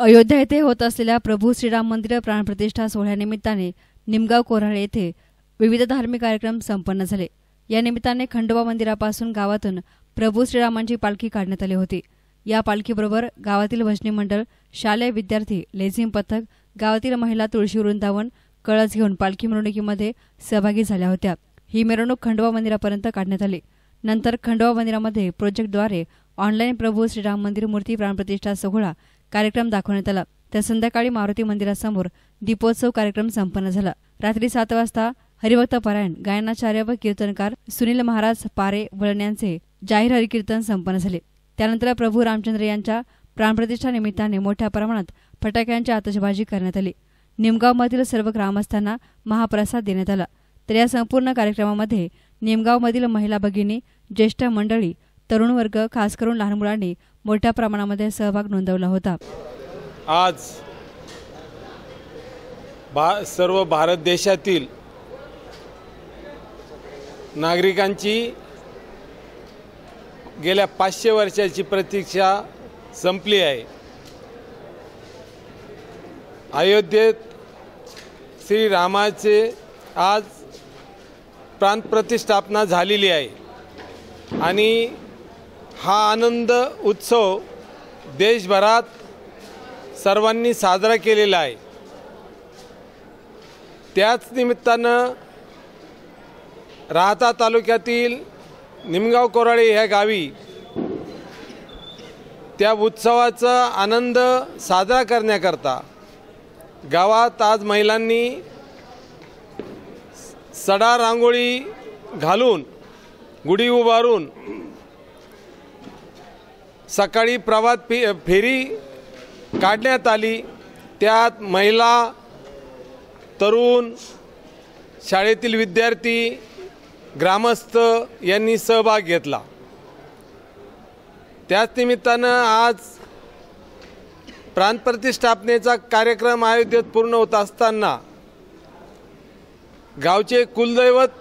अयोध्या येथे होत असलेल्या प्रभू श्रीराम मंदिर प्राणप्रतिष्ठा सोहळ्यानिमित्ताने निमगाव कोराळे येथे विविध धार्मिक कार्यक्रम संपन्न झाले. या निमित्ताने खंडोबा मंदिरापासून गावातून प्रभू श्रीरामांची पालखी काढण्यात आली होती. या पालखीबरोबर गावातील भजनी मंडळ शालेय विद्यार्थी लेझिम पथक गावातील महिला तुळशी वृंदावन कळस घेऊन पालखी मिरवणुकीमध्ये सहभागी झाल्या होत्या. ही मिरवणूक खंडोबा मंदिरापर्यंत काढण्यात आली. नंतर खंडोबा मंदिरामध्ये प्रोजेक्टद्वारे ऑनलाईन प्रभू श्रीराम मंदिर मूर्ती प्राणप्रतिष्ठा सोहळा कार्यक्रम दाखवण्यात आला. तर संध्याकाळी मारुती मंदिरासमोर दीपोत्सव कार्यक्रम संपन्न झाला. रात्री सात वाजता हरिभक्त परायण गायनाचार्य व कीर्तनकार सुनील महाराज पारे वळण यांचे जाहीर हरिकीर्तन संपन्न झाले. त्यानंतर प्रभू रामचंद्र यांच्या प्राणप्रतिष्ठा निमित्ताने मोठ्या प्रमाणात फटाक्यांची आतषबाजी करण्यात आली. निमगावमधील सर्व ग्रामस्थांना महाप्रसाद देण्यात आला. तर या संपूर्ण कार्यक्रमामध्ये निमगावमधील महिला भगिनी ज्येष्ठ मंडळी तरुण वर्ग खास करून लहान मुलांनी मोठ्या प्रमाणामध्ये सहभाग नोंदवला होता. आज भा सर्व भारत देशातील नागरिकांची गेल्या पाचशे वर्षाची प्रतीक्षा संपली आहे. अयोध्येत श्रीरामाचे आज प्राणप्रतिष्ठापना झालेली आहे. आणि हा आनंद उत्सव देशभरात सर्वांनी साजरा केलेला आहे. त्याच निमित्तानं राहता तालुक्यातील निमगाव कोराळे ह्या गावी त्या उत्सवाचा आनंद साजरा करण्याकरता गावात आज महिलांनी सडा रांगोळी घालून गुढी उभारून सकाळी प्रवाद फे फेरी काढण्यात आली. त्यात महिला तरुण शाळेतील विद्यार्थी ग्रामस्थ यांनी सहभाग घेतला. त्याच निमित्तानं आज प्राणप्रतिष्ठापनेचा कार्यक्रम अयोध्येत पूर्ण होत असताना गावचे कुलदैवत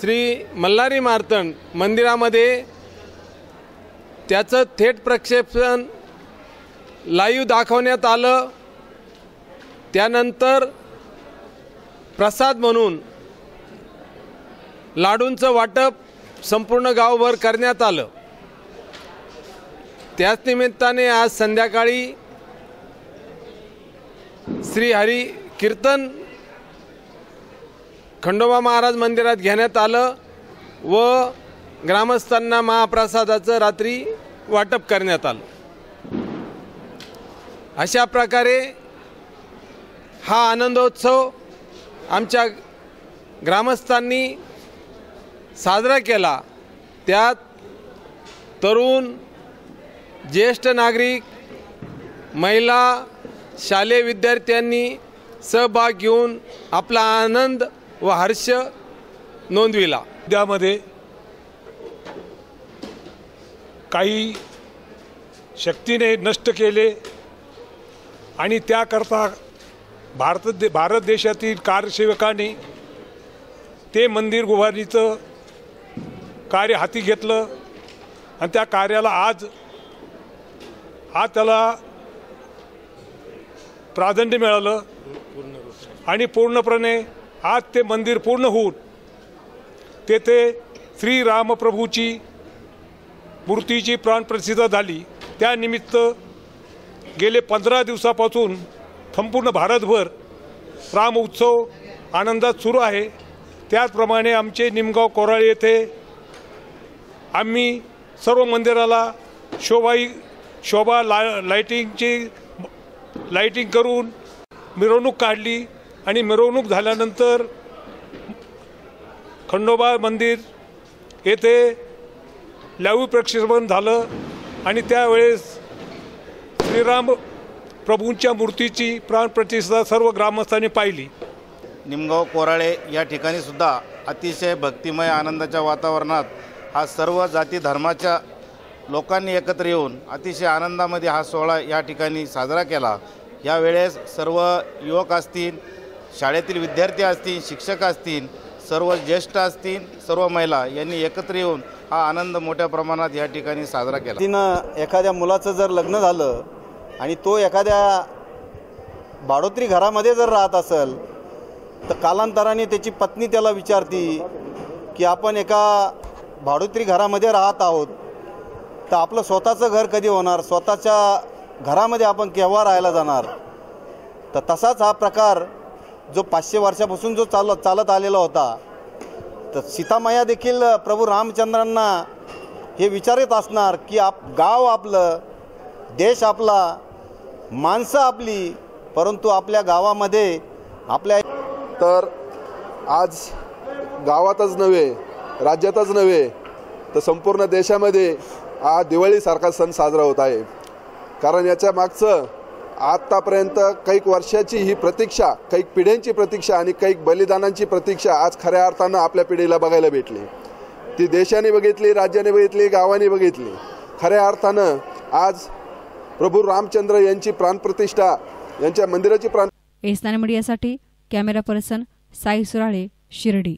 श्री मल्हारी मार्तंड मंदिरामध्ये त्याचं थेट प्रक्षेपण लाईव्ह दाखवण्यात आलं. त्यानंतर प्रसाद म्हणून लाडूंचं वाटप संपूर्ण गावभर करण्यात आलं. त्याच निमित्ताने आज संध्याकाळी श्री हरी कीर्तन खंडोबा महाराज मंदिरात घेण्यात आलं व ग्रामस्थांना महाप्रसादाचं रात्री वाटप करण्यात आलं. अशा प्रकारे हा आनंदोत्सव आमच्या ग्रामस्थांनी साजरा केला. त्यात तरुण ज्येष्ठ नागरिक महिला शालेय विद्यार्थ्यांनी सहभाग घेऊन आपला आनंद व हर्ष नोंदविला. त्यामध्ये काही शक्तीने नष्ट केले आणि त्याकरता भारत दे भारत देशातील कारसेवकांनी ते मंदिर उभारणीचं कार्य हाती घेतलं आणि त्या कार्याला आज आज त्याला प्राधान्य मिळालं आणि पूर्णपणे आज ते मंदिर पूर्ण होऊन तेथे श्रीरामप्रभूची मूर्तीची प्राणप्रसिद्ध झाली त्यानिमित्त गेले पंधरा दिवसापासून संपूर्ण भारतभर राम उत्सव आनंदात सुरू आहे. त्याचप्रमाणे आमचे निमगाव कोराळे येथे आम्ही सर्व मंदिराला शोभाई शोभा ला लाईटिंगची लाईटिंग करून मिरवणूक काढली आणि मिरवणूक झाल्यानंतर खंडोबा मंदिर येथे लाईव्ह प्रक्षेपण झालं आणि त्यावेळेस श्रीराम प्रभूंच्या मूर्तीची प्राणप्रतिष्ठा सर्व ग्रामस्थांनी पाहिली. निमगाव कोराळे या ठिकाणी सुद्धा अतिशय भक्तिमय आनंदाच्या वातावरणात हा सर्व जाती धर्माच्या लोकांनी एकत्र येऊन अतिशय आनंदामध्ये हा सोहळा या ठिकाणी साजरा केला. यावेळेस सर्व युवक असतील शाळेतील विद्यार्थी असतील शिक्षक असतील सर्व ज्येष्ठ असतील सर्व महिला यांनी एकत्र येऊन हा आनंद मोठ्या प्रमाणात या ठिकाणी साजरा केला. तिनं एखाद्या मुलाचं जर लग्न झालं आणि तो एखाद्या भाडोत्री घरामध्ये जर राहत असेल तर कालांतराने त्याची पत्नी त्याला विचारती की आपण एका भाडोत्री घरामध्ये राहत आहोत तर आपलं स्वतःचं घर कधी होणार? स्वतःच्या घरामध्ये आपण केव्हा राहायला जाणार? तर तसाच हा प्रकार जो पाचशे वर्षापासून जो चाल चालत आलेला होता तर सीतामाया देखील प्रभू रामचंद्रांना हे विचारत असणार की आप गाव आपलं देश आपला माणसं आपली परंतु आपल्या गावामध्ये आपल्या तर आज गावातच नव्हे राज्यातच नव्हे तर संपूर्ण देशामध्ये हा दिवाळीसारखा सण साजरा होत आहे. कारण याच्या मागचं आत्तापर्यंत कैक वर्षाची ही प्रतीक्षा कैक पिढ्यांची प्रतीक्षा आणि कैक बलिदानांची प्रतीक्षा आज खऱ्या अर्थानं आपल्या पिढीला बघायला भेटली. ती देशाने बघितली राज्याने बघितली गावाने बघितली. खऱ्या अर्थानं आज प्रभू रामचंद्र यांची प्राणप्रतिष्ठा यांच्या मंदिराची प्राण एसनाने मीडियासाठी कॅमेरा पर्सन साई सुराळे शिर्डी.